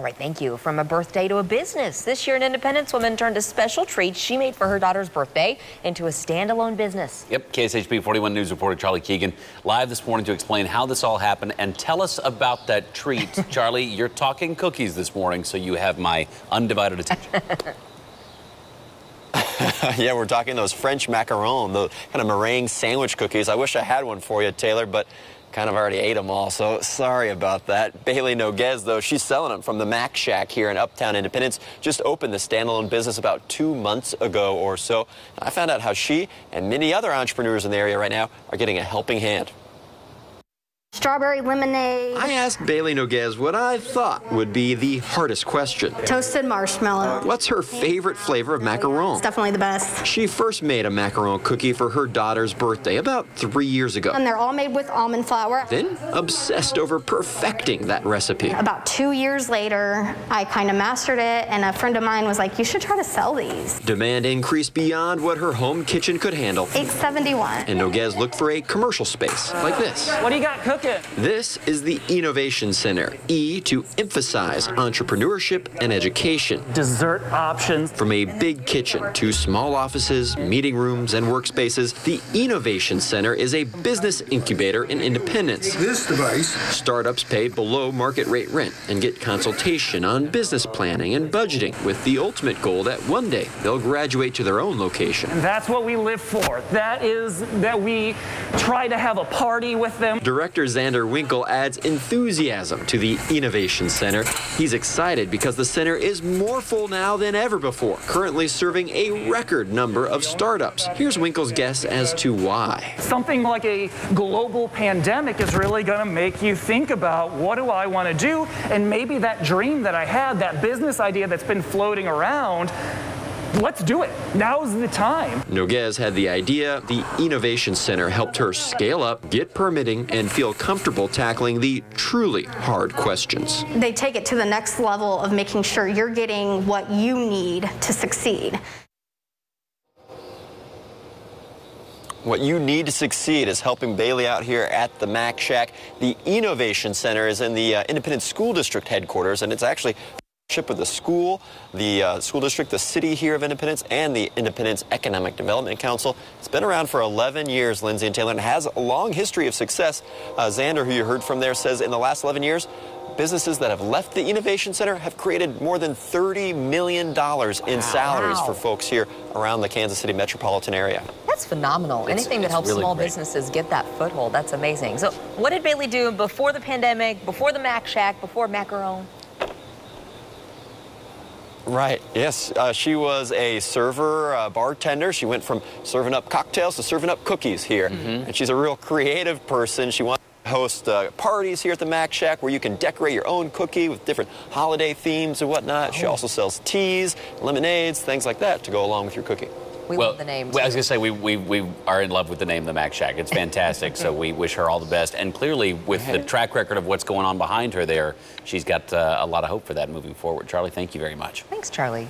All right, thank you. From a birthday to a business. This year, an Independence woman turned a special treat she made for her daughter's birthday into a standalone business. Yep, KSHB 41 News reporter Charlie Keegan live this morning to explain how this all happened and tell us about that treat. Charlie, you're talking cookies this morning, so you have my undivided attention. yeah, we're talking those French macaron, the kind of meringue sandwich cookies. I wish I had one for you, Taylor, but kind of already ate them all, so sorry about that. Bailey Noguez, though, she's selling them from the Mac Shack here in Uptown Independence. Just opened the standalone business about two months ago or so. I found out how she and many other entrepreneurs in the area right now are getting a helping hand. Strawberry lemonade. I asked Bailey Noguez what I thought would be the hardest question. Toasted marshmallow. What's her favorite flavor of macaron? It's definitely the best. She first made a macaron cookie for her daughter's birthday about three years ago. And they're all made with almond flour. Then obsessed over perfecting that recipe. About two years later, I kind of mastered it, and a friend of mine was like, you should try to sell these. Demand increased beyond what her home kitchen could handle. 871. And Noguez looked for a commercial space like this. What do you got cooking? This is the Ennovation Center. E to emphasize entrepreneurship and education. Dessert options. From a big kitchen to small offices, meeting rooms, and workspaces, the Ennovation Center is a business incubator in Independence. This device. Startups pay below market rate rent and get consultation on business planning and budgeting with the ultimate goal that one day they'll graduate to their own location. That's what we live for. That is that we try to have a party with them. Director Xander Winkle adds enthusiasm to the Ennovation Center. He's excited because the center is more full now than ever before, currently serving a record number of startups. Here's Winkle's guess as to why. Something like a global pandemic is really going to make you think about what do I want to do? And maybe that dream that I had, that business idea that's been floating around, let's do it. Now's the time. Noguez had the idea. The Ennovation Center helped her scale up, get permitting, and feel comfortable tackling the truly hard questions. They take it to the next level of making sure you're getting what you need to succeed. What you need to succeed is helping Bailey out here at the Mac Shack. The Ennovation Center is in the uh, Independent School District headquarters, and it's actually with the school, the uh, school district, the city here of Independence, and the Independence Economic Development Council. It's been around for 11 years, Lindsay and Taylor, and has a long history of success. Uh, Xander, who you heard from there, says in the last 11 years, businesses that have left the Ennovation Center have created more than $30 million in wow. salaries wow. for folks here around the Kansas City metropolitan area. That's phenomenal. It's, Anything that helps really small great. businesses get that foothold, that's amazing. So what did Bailey do before the pandemic, before the Mac Shack, before Macaron? Right, yes. Uh, she was a server, uh, bartender. She went from serving up cocktails to serving up cookies here. Mm -hmm. And she's a real creative person. She wants to host uh, parties here at the Mac Shack where you can decorate your own cookie with different holiday themes and whatnot. Oh. She also sells teas, lemonades, things like that to go along with your cookie. We well, love the name. Well, I was going to say, we, we, we are in love with the name, the Mac Shack. It's fantastic, so we wish her all the best. And clearly, with the track record of what's going on behind her there, she's got uh, a lot of hope for that moving forward. Charlie, thank you very much. Thanks, Charlie.